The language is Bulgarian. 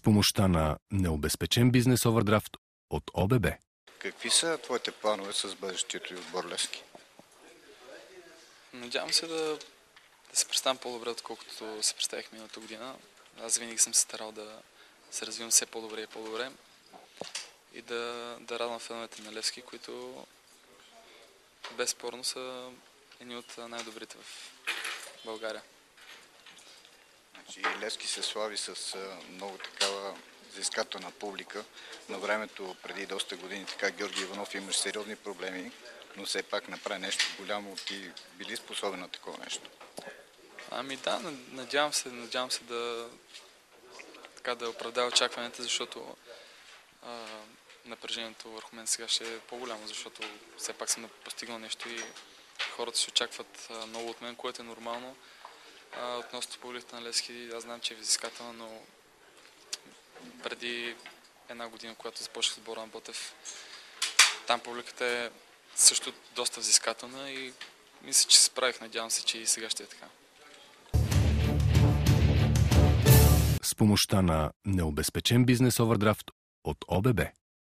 с помощта на необезпечен бизнес овердрафт от ОББ. Какви са твоите планове с бъдещето и отбор Левски? Надявам се да, да се представям по-добре, отколкото се представих миналата година. Аз винаги съм се старал да се развивам все по-добре и по-добре и да, да радвам феновете на Левски, които безспорно са едни от най-добрите в България. Значи Левски се слави с много такава взискателна публика. На времето, преди доста години, така Георги Иванов имаше сериозни проблеми, но все пак направи нещо голямо. Ти били способен на такова нещо? Ами да, надявам се, надявам се да, така да оправдая очакванията, защото а, напрежението върху мен сега ще е по-голямо, защото все пак съм постигнал нещо и хората ще очакват много от мен, което е нормално. А, относно публиката на Лески, аз знам, че е взискателна, но преди една година, когато започнах с Боран Ботев, там публиката е също доста взискателна и мисля, че се справих. Надявам се, че и сега ще е така. С помощта на необезпечен бизнес овердрафт от ОББ.